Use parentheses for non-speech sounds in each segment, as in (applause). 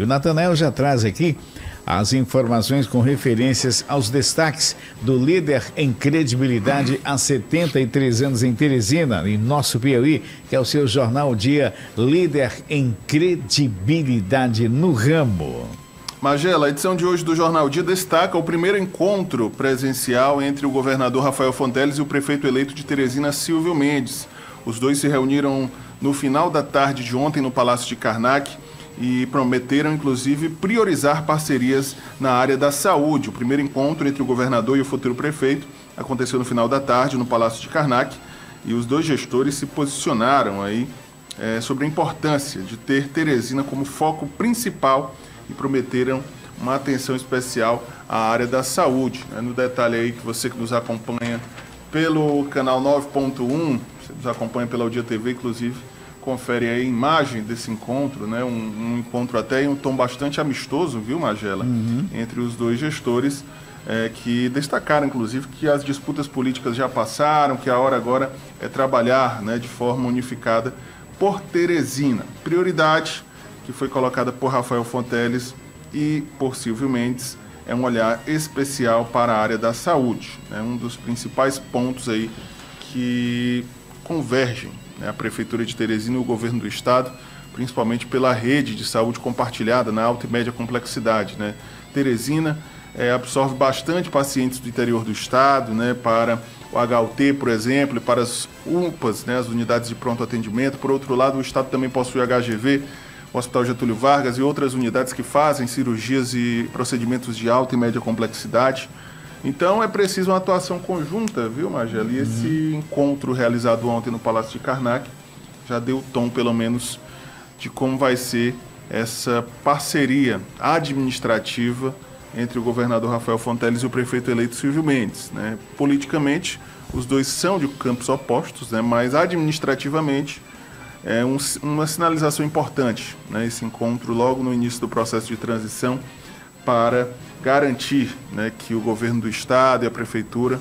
E o Natanael já traz aqui as informações com referências aos destaques do líder em credibilidade há 73 anos em Teresina, em nosso Piauí, que é o seu jornal Dia Líder em Credibilidade no Ramo. Magela, a edição de hoje do Jornal Dia destaca o primeiro encontro presencial entre o governador Rafael Fonteles e o prefeito eleito de Teresina, Silvio Mendes. Os dois se reuniram no final da tarde de ontem no Palácio de Karnak e prometeram, inclusive, priorizar parcerias na área da saúde. O primeiro encontro entre o governador e o futuro prefeito aconteceu no final da tarde no Palácio de Karnak e os dois gestores se posicionaram aí é, sobre a importância de ter Teresina como foco principal e prometeram uma atenção especial à área da saúde. Né? No detalhe aí que você que nos acompanha pelo canal 9.1, você nos acompanha pela Audio TV, inclusive, confere aí a imagem desse encontro, né? Um, um, encontro até em um tom bastante amistoso, viu, Magela? Uhum. Entre os dois gestores, é, que destacaram, inclusive, que as disputas políticas já passaram, que a hora agora é trabalhar né, de forma unificada por Teresina. Prioridade que foi colocada por Rafael Fonteles e por Silvio Mendes é um olhar especial para a área da saúde. É né? um dos principais pontos aí que convergem né? a Prefeitura de Teresina e o governo do Estado, principalmente pela rede de saúde compartilhada na alta e média complexidade. Né? Teresina é, absorve bastante pacientes do interior do Estado, né? para o HUT, por exemplo, e para as UPAs, né? as unidades de pronto atendimento. Por outro lado, o Estado também possui HGV, o Hospital Getúlio Vargas e outras unidades que fazem cirurgias e procedimentos de alta e média complexidade. Então é preciso uma atuação conjunta, viu, Magela? E esse uhum. encontro realizado ontem no Palácio de Karnak já deu o tom, pelo menos, de como vai ser essa parceria administrativa entre o governador Rafael Fonteles e o prefeito eleito Silvio Mendes. Né? Politicamente, os dois são de campos opostos, né? mas administrativamente é um, uma sinalização importante, né, esse encontro logo no início do processo de transição para garantir né, que o governo do estado e a prefeitura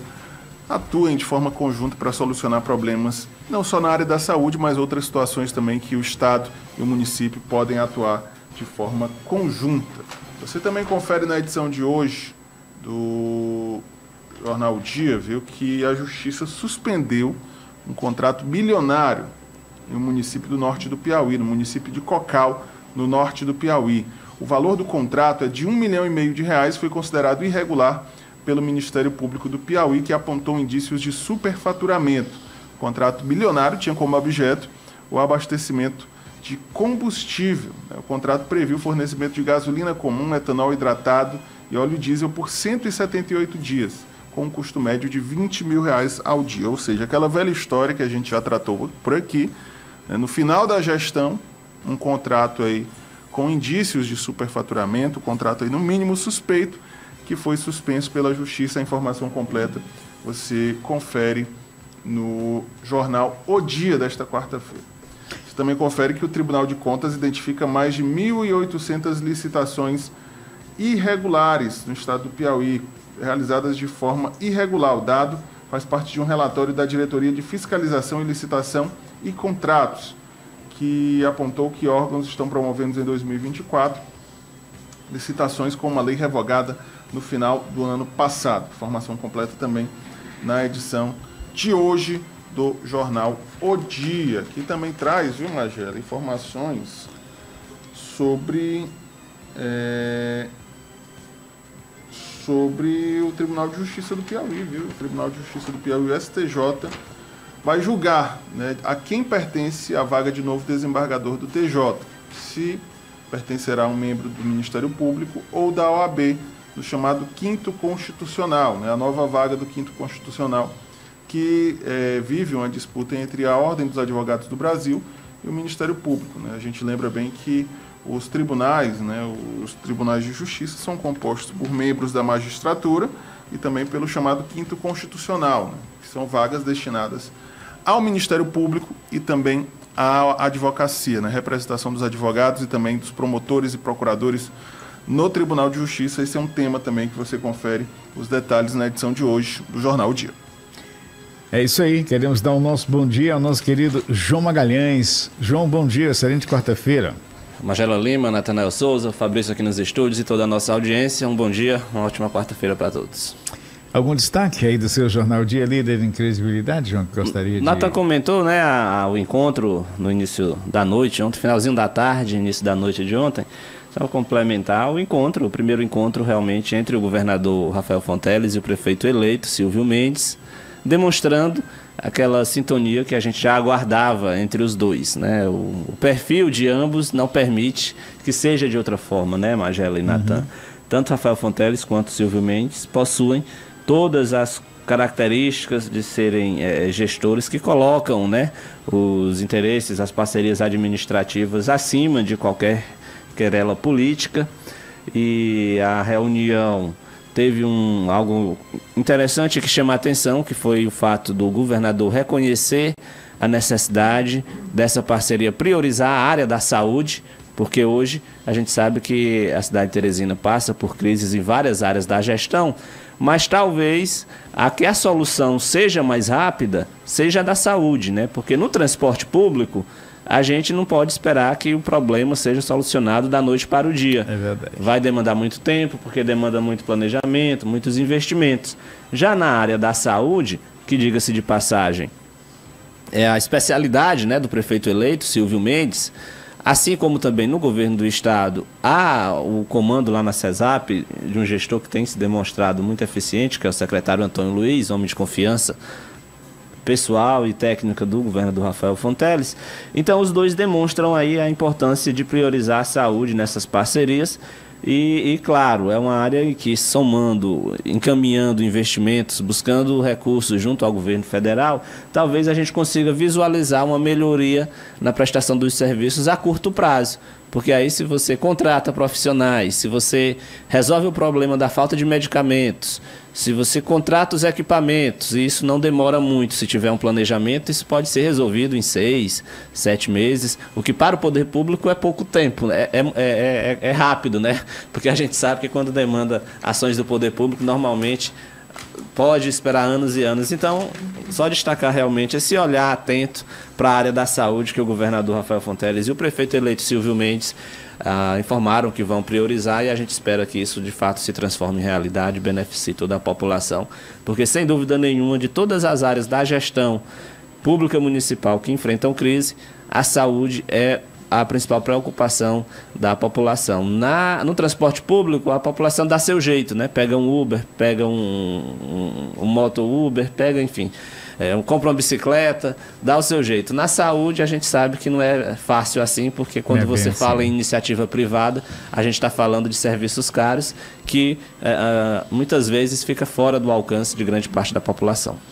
atuem de forma conjunta para solucionar problemas não só na área da saúde, mas outras situações também que o estado e o município podem atuar de forma conjunta. Você também confere na edição de hoje do Jornal Dia, viu, que a justiça suspendeu um contrato bilionário no município do norte do Piauí, no município de Cocal, no norte do Piauí. O valor do contrato é de um milhão e meio de reais foi considerado irregular pelo Ministério Público do Piauí, que apontou indícios de superfaturamento. O contrato bilionário tinha como objeto o abastecimento de combustível. O contrato previu o fornecimento de gasolina comum, etanol hidratado e óleo diesel por 178 dias, com um custo médio de 20 mil reais ao dia. Ou seja, aquela velha história que a gente já tratou por aqui, né? No final da gestão, um contrato aí com indícios de superfaturamento, contrato aí no mínimo suspeito, que foi suspenso pela Justiça. A informação completa você confere no jornal O Dia desta quarta-feira. Você também confere que o Tribunal de Contas identifica mais de 1.800 licitações irregulares no estado do Piauí, realizadas de forma irregular. O dado faz parte de um relatório da Diretoria de Fiscalização e Licitação e contratos, que apontou que órgãos estão promovendo em 2024 licitações com uma lei revogada no final do ano passado. Informação completa também na edição de hoje do jornal O Dia, que também traz, viu, Magela, informações sobre é, sobre o Tribunal de Justiça do Piauí, viu? O Tribunal de Justiça do Piauí, o STJ, vai julgar né, a quem pertence a vaga de novo desembargador do TJ, se pertencerá a um membro do Ministério Público ou da OAB, do chamado Quinto Constitucional, né, a nova vaga do Quinto Constitucional, que é, vive uma disputa entre a Ordem dos Advogados do Brasil e o Ministério Público. Né? A gente lembra bem que os tribunais, né, os tribunais de justiça, são compostos por membros da magistratura e também pelo chamado Quinto Constitucional, né, que são vagas destinadas ao Ministério Público e também à advocacia, na né? representação dos advogados e também dos promotores e procuradores no Tribunal de Justiça. Esse é um tema também que você confere os detalhes na edição de hoje do Jornal o Dia. É isso aí, queremos dar o nosso bom dia ao nosso querido João Magalhães. João, bom dia, excelente quarta-feira. Magela Lima, Natanael Souza, Fabrício aqui nos estúdios e toda a nossa audiência. Um bom dia, uma ótima quarta-feira para todos. Algum destaque aí do seu jornal Dia Líder em Credibilidade, João, que gostaria de... Natan comentou, né, a, o encontro no início da noite, ontem, finalzinho da tarde, início da noite de ontem, só complementar o encontro, o primeiro encontro realmente entre o governador Rafael Fonteles e o prefeito eleito, Silvio Mendes, demonstrando aquela sintonia que a gente já aguardava entre os dois, né? O, o perfil de ambos não permite que seja de outra forma, né, Magela e Natan? Uhum. Tanto Rafael Fonteles quanto Silvio Mendes possuem todas as características de serem é, gestores que colocam né, os interesses, as parcerias administrativas acima de qualquer querela política. E a reunião teve um, algo interessante que chama a atenção, que foi o fato do governador reconhecer a necessidade dessa parceria priorizar a área da saúde, porque hoje a gente sabe que a cidade de Teresina passa por crises em várias áreas da gestão, mas talvez a que a solução seja mais rápida seja da saúde, né? Porque no transporte público a gente não pode esperar que o problema seja solucionado da noite para o dia. É verdade. Vai demandar muito tempo, porque demanda muito planejamento, muitos investimentos. Já na área da saúde, que diga-se de passagem, é a especialidade né, do prefeito eleito, Silvio Mendes, Assim como também no governo do estado há o comando lá na CESAP de um gestor que tem se demonstrado muito eficiente, que é o secretário Antônio Luiz, homem de confiança pessoal e técnica do governo do Rafael Fonteles. Então os dois demonstram aí a importância de priorizar a saúde nessas parcerias e, e, claro, é uma área em que, somando, encaminhando investimentos, buscando recursos junto ao governo federal, talvez a gente consiga visualizar uma melhoria na prestação dos serviços a curto prazo. Porque aí, se você contrata profissionais, se você resolve o problema da falta de medicamentos, se você contrata os equipamentos, e isso não demora muito, se tiver um planejamento, isso pode ser resolvido em seis, sete meses, o que para o poder público é pouco tempo, é, é, é, é rápido, né? (laughs) Porque a gente sabe que quando demanda ações do poder público, normalmente pode esperar anos e anos. Então, só destacar realmente esse olhar atento para a área da saúde que o governador Rafael Fonteles e o prefeito eleito Silvio Mendes ah, informaram que vão priorizar e a gente espera que isso de fato se transforme em realidade beneficie toda a população, porque sem dúvida nenhuma, de todas as áreas da gestão pública municipal que enfrentam crise, a saúde é a principal preocupação da população. Na, no transporte público, a população dá seu jeito, né? Pega um Uber, pega um, um, um moto Uber, pega, enfim, é, compra uma bicicleta, dá o seu jeito. Na saúde, a gente sabe que não é fácil assim, porque quando é você assim. fala em iniciativa privada, a gente está falando de serviços caros que é, muitas vezes fica fora do alcance de grande parte da população.